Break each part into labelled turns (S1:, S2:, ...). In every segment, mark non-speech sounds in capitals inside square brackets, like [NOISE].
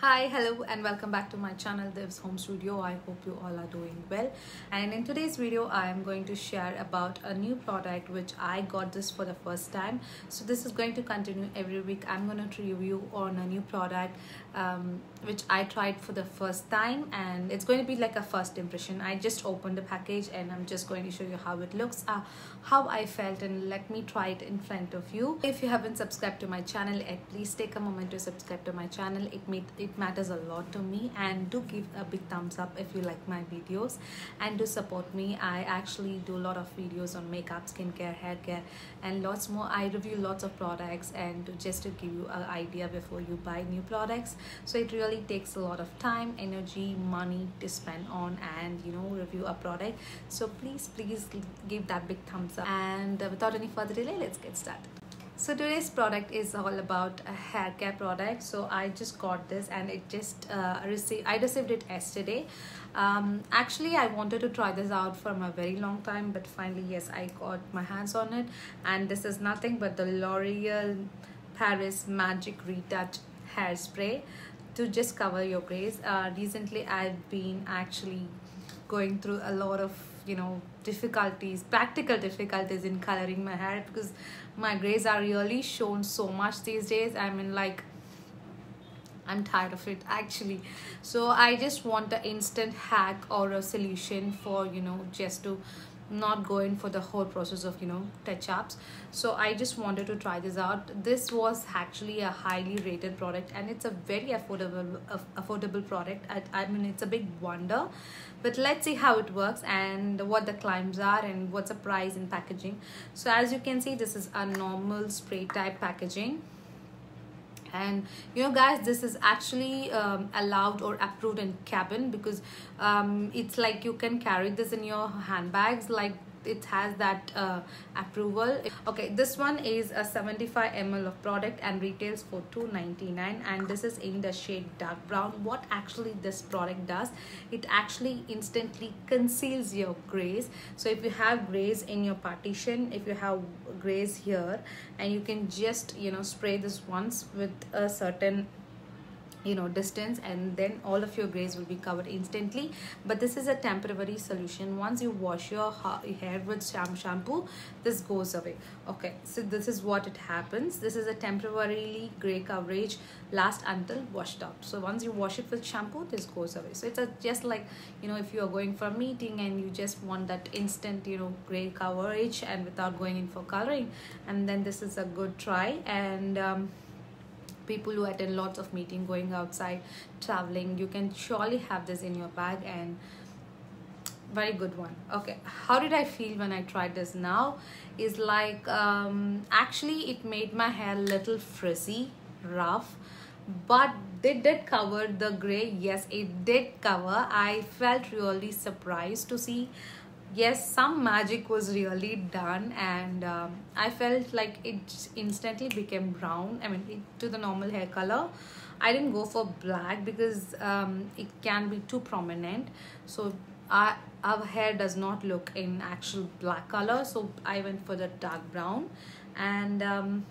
S1: Hi, hello, and welcome back to my channel Divz Home Studio. I hope you all are doing well. And in today's video, I am going to share about a new product which I got this for the first time. So this is going to continue every week. I'm going to review on a new product um, which I tried for the first time, and it's going to be like a first impression. I just opened the package and I'm just going to show you how it looks, uh, how I felt, and let me try it in front of you. If you haven't subscribed to my channel please take a moment to subscribe to my channel. It made it it matters a lot to me and do give a big thumbs up if you like my videos. And do support me. I actually do a lot of videos on makeup skincare hair care and lots more. I review lots of products and just to give you an idea before you buy new products. So it really takes a lot of time energy money to spend on and you know review a product. So please please give that big thumbs up. And without any further delay let's get started so today's product is all about a hair care product. So i just got this and it just uh, received i received it yesterday. Um, actually i wanted to try this out for a very long time but finally yes i got my hands on it. And this is nothing but the l'oreal paris magic retouch hairspray to just cover your grays uh, recently i've been actually going through a lot of you know difficulties practical difficulties in coloring my hair because my grays are really shown so much these days. I mean like i'm tired of it actually. So i just want the instant hack or a solution for you know just to not going for the whole process of you know touch ups so i just wanted to try this out. This was actually a highly rated product and it's a very affordable uh, affordable product. I, I mean it's a big wonder. But let's see how it works and what the claims are and what's the price in packaging. So as you can see this is a normal spray type packaging and you know guys this is actually um, allowed or approved in cabin because um, it's like you can carry this in your handbags like it has that uh, approval. Okay this one is a 75 ml of product and retails for 2.99 and this is in the shade dark brown. What actually this product does it actually instantly conceals your grays. So if you have grays in your partition if you have grays here and you can just you know spray this once with a certain you know distance and then all of your grays will be covered instantly. But this is a temporary solution. Once you wash your hair with shampoo this goes away. Okay so this is what it happens. This is a temporarily gray coverage last until washed up so once you wash it with shampoo this goes away. So it's a, just like you know if you are going for a meeting and you just want that instant you know gray coverage and without going in for coloring and then this is a good try. And um, people who attend lots of meeting going outside traveling you can surely have this in your bag and very good one. Okay how did i feel when i tried this now? Is like um actually it made my hair a little frizzy rough but they did cover the gray. Yes it did cover. I felt really surprised to see yes some magic was really done and um, i felt like it instantly became brown i mean it, to the normal hair color. I didn't go for black because um, it can be too prominent. So I, our hair does not look in actual black color so i went for the dark brown. And um,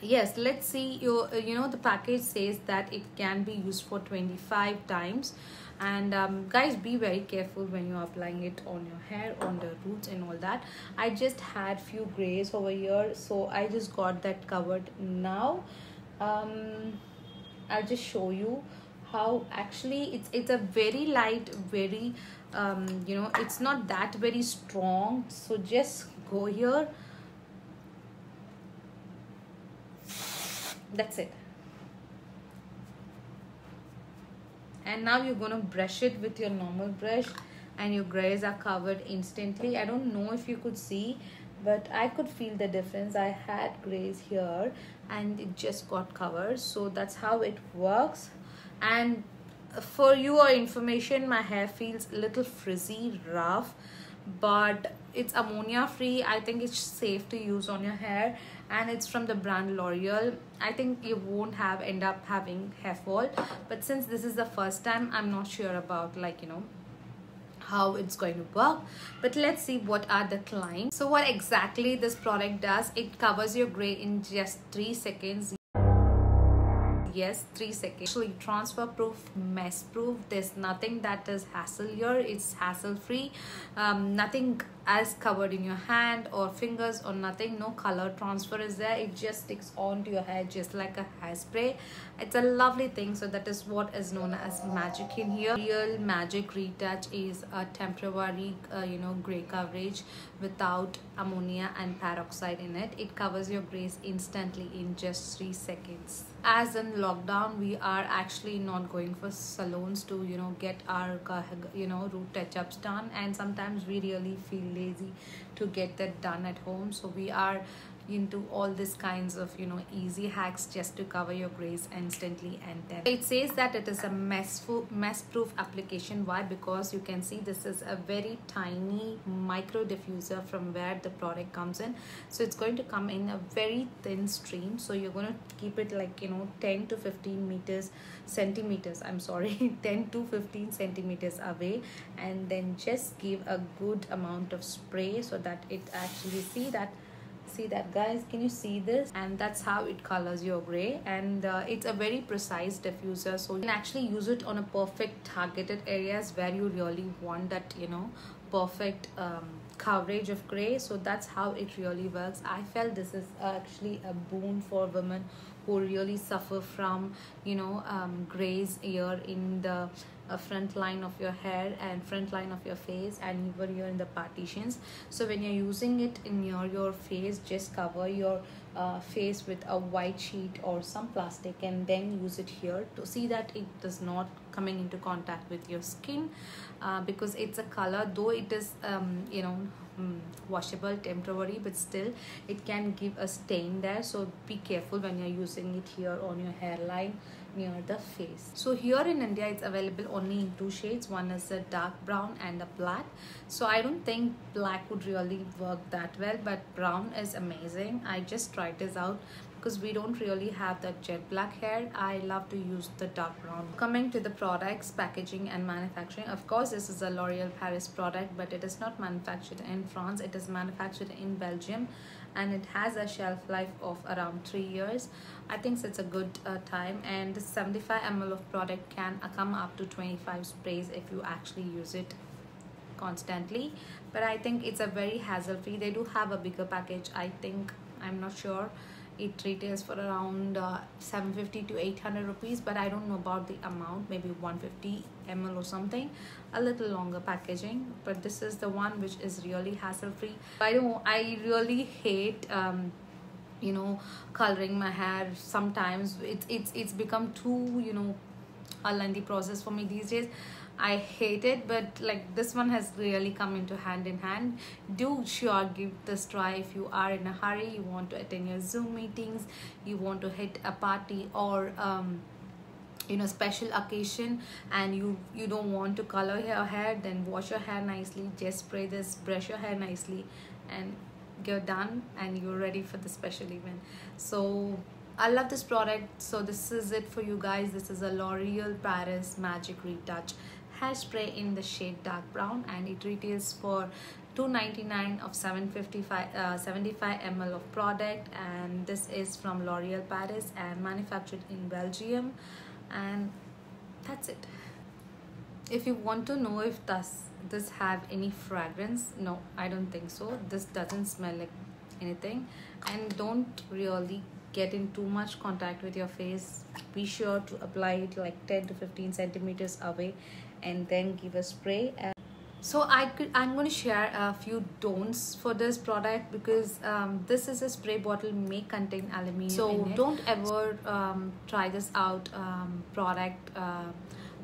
S1: yes let's see you you know the package says that it can be used for 25 times and um, guys be very careful when you're applying it on your hair on the roots and all that. I just had few grays over here so i just got that covered now. Um, i'll just show you how actually it's it's a very light very um, you know it's not that very strong. So just go here. That's it and now you're to brush it with your normal brush and your grays are covered instantly. I don't know if you could see but i could feel the difference. I had grays here and it just got covered. So that's how it works. And for your information my hair feels a little frizzy rough but it's ammonia free. I think it's safe to use on your hair. And it's from the brand l'oreal. I think you won't have end up having hair fall. But since this is the first time i'm not sure about like you know how it's going to work. But let's see what are the claims so what exactly this product does it covers your gray in just three seconds. Yes three seconds. Actually transfer proof mess proof there's nothing that is hassle here. It's hassle free um, nothing as covered in your hand or fingers or nothing no color transfer is there. It just sticks onto your hair just like a hairspray. It's a lovely thing. So that is what is known as magic in here. L'Oreal magic retouch is a temporary uh, you know gray coverage without ammonia and peroxide in it. It covers your grays instantly in just three seconds. As in lockdown we are actually not going for salons to you know get our you know root touch-ups done. And sometimes we really feel lazy to get that done at home. So we are into all these kinds of you know easy hacks just to cover your grays instantly and then. It says that it is a mess mess proof application. Why? Because you can see this is a very tiny micro diffuser from where the product comes in. So it's going to come in a very thin stream. So you're going to keep it like you know 10 to 15 meters centimeters i'm sorry [LAUGHS] 10 to 15 centimeters away. And then just give a good amount of spray so that it actually see that see that guys can you see this? And that's how it colors your gray. And uh, it's a very precise diffuser so you can actually use it on a perfect targeted areas where you really want that you know perfect um, coverage of gray. So that's how it really works. I felt this is actually a boon for women who really suffer from you know um, grays here in the a front line of your hair and front line of your face and even here in the partitions. So when you're using it in your your face just cover your uh, face with a white sheet or some plastic and then use it here to see that it does not coming into contact with your skin uh, because it's a color though it is um, you know um, washable temporary but still it can give a stain there. So be careful when you're using it here on your hairline near the face. So here in india it's available only in two shades. One is a dark brown and a black. So i don't think black would really work that well but brown is amazing. I just tried this out because we don't really have that jet black hair i love to use the dark brown. Coming to the products packaging and manufacturing of course this is a l'oreal paris product but it is not manufactured in france. It is manufactured in belgium and it has a shelf life of around three years. I think it's a good uh, time and this 75 ml of product can come up to 25 sprays if you actually use it constantly. But i think it's a very hassle free they do have a bigger package i think. I'm not sure it retails for around uh, 750 to 800 rupees but i don't know about the amount maybe 150 ml or something. A little longer packaging but this is the one which is really hassle free i don't i really hate um, you know coloring my hair. Sometimes it's it's it's become too you know a lengthy process for me these days I hate it but like this one has really come into hand in hand. Do sure give this try if you are in a hurry. You want to attend your zoom meetings. You want to hit a party or um, you know special occasion and you you don't want to color your hair then wash your hair nicely. Just spray this brush your hair nicely and you're done and you're ready for the special event. So I love this product. So this is it for you guys. This is a L'Oreal Paris Magic Retouch hairspray in the shade dark brown and it retails for 299 of 755 uh, 75 ml of product. And this is from L'Oreal Paris and manufactured in Belgium. And that's it. If you want to know if does this have any fragrance no I don't think so. This doesn't smell like anything. And don't really get in too much contact with your face. Be sure to apply it like 10 to 15 centimeters away and then give a spray so I could I'm going to share a few don'ts for this product because um, this is a spray bottle may contain aluminum so don't ever um, try this out um, product uh,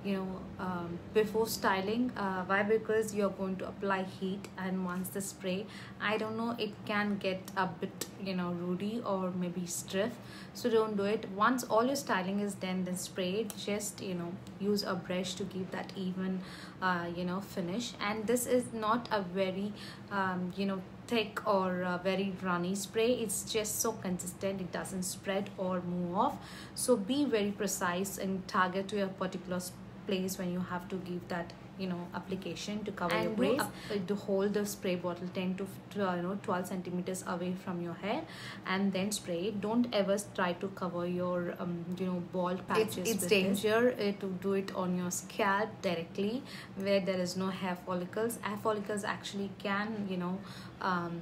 S1: you know um, before styling uh, why? Because you're going to apply heat and once the spray I don't know it can get a bit you know ruddy or maybe stiff. So don't do it. Once all your styling is done then spray it. Just you know use a brush to give that even uh, you know finish. And this is not a very um, you know thick or very runny spray. It's just so consistent. It doesn't spread or move off. So be very precise and target to a particular place when you have to give that you know application to cover
S2: And
S1: your
S2: up-
S1: uh, to hold the spray bottle 10 to uh, you know 12 centimeters away from your hair and then spray it. Don't ever try to cover your um, you know bald patches
S2: it's
S1: with
S2: danger,
S1: uh, to do it on your scalp directly where there is no hair follicles. Hair follicles actually can you know um,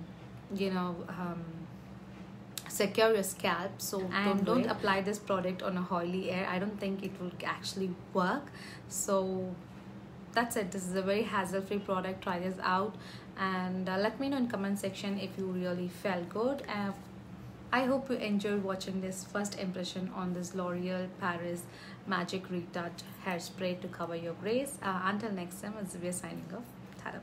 S1: you know um, secure your scalp. So
S2: And
S1: don't, don't apply this product on a oily air. I don't think it will actually work. So that's it this is a very hassle free product try this out and uh, let me know in comment section if you really felt good uh, I hope you enjoyed watching this first impression on this L'Oreal Paris Magic Retouch hairspray to cover your grays. Uh, until next time, it's Divya signing off. Tada.